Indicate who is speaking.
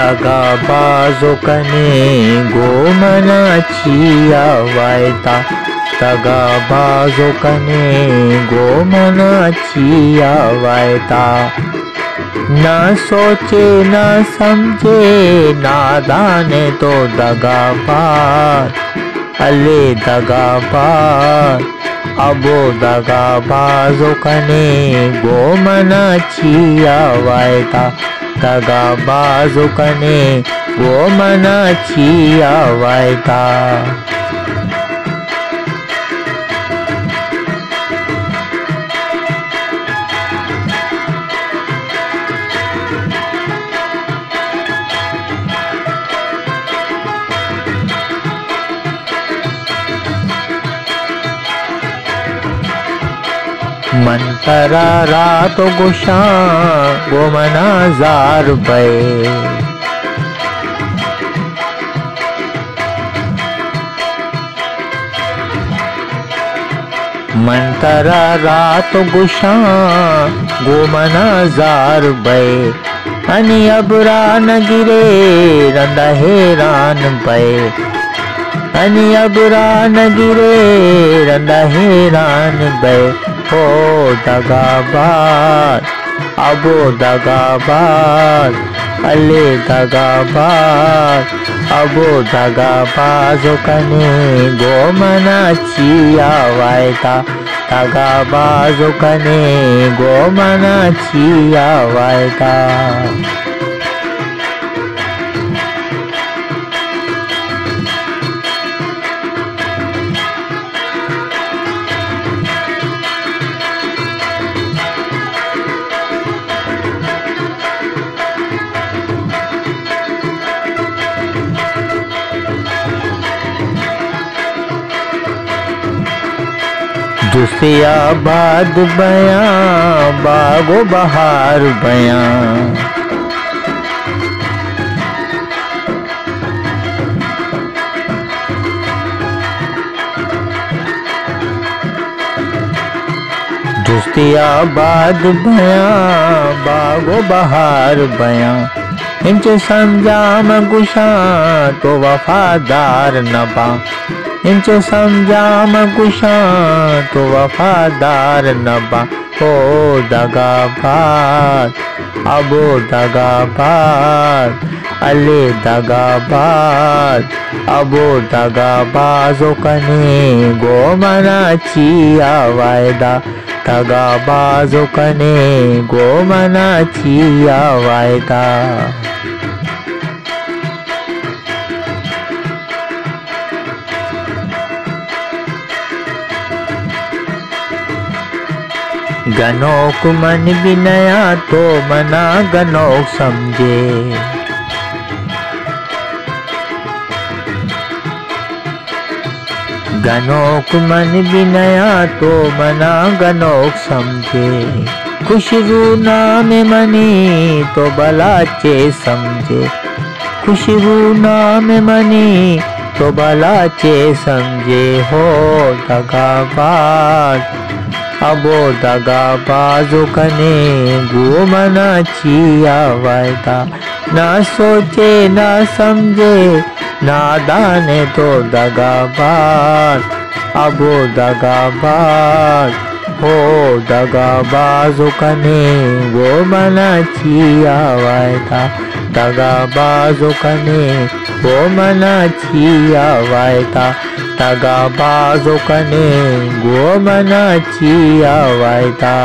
Speaker 1: दगा बाजो कने गोमनाचिया वायता दगा बाजो कने गोमनाचिया वायता ना सोचे, ना समझे नादान तो दगा पार अले पार अबो दगा बाजो कने गोमना छिया वायता बाजो कने गोमना छिया वायता मंतरा रात गुशा गोमना जार पे मंतरा रात गुशा गोमना जार बे अनि अबरा न गिरे, रंदा हैरान पे अनि अबरा न गिरे, रंदा हैरान बे हो दगाबाज अबो दगाबाज अले दगाबाज अबो दगाबाज कने गोमना चिया वायता दगाबाज कने गोमना चिया वायता दुसियाबाद बयां, बागो बहार बयां। दुस्तियाबाद बयां, बागो बहार बयां। इंच समझाम गुशा तो वफादार नबा इंच समझाम गुशा तो वफादार नबा ओ दगा बात। अबो दगा बात, अले दगा बात। अबो दगा बाजो कने गोमना चिया वायदा। दगा बाजो कने गोमना चिया वायदा। गनोक मन बिनया तो मना गनोक समझे। गनोक मन बिनया तो मना गनोक समझे। खुशरू नाम मनी तो बलाचे समझे। खुशरू नाम मनी तो बलाचे समझे। हो दगाबाज अबो दगा बाजो कने गोमना चिया वायदा ना सोचे, ना समझे नादाने तो दगा बाज अबो दगा बाज हो दगा बाजो कने गोमना चिया वायदा दगा बाजो कने गोमना चिया वायदा ta ba zo kane goma na ciyawa ta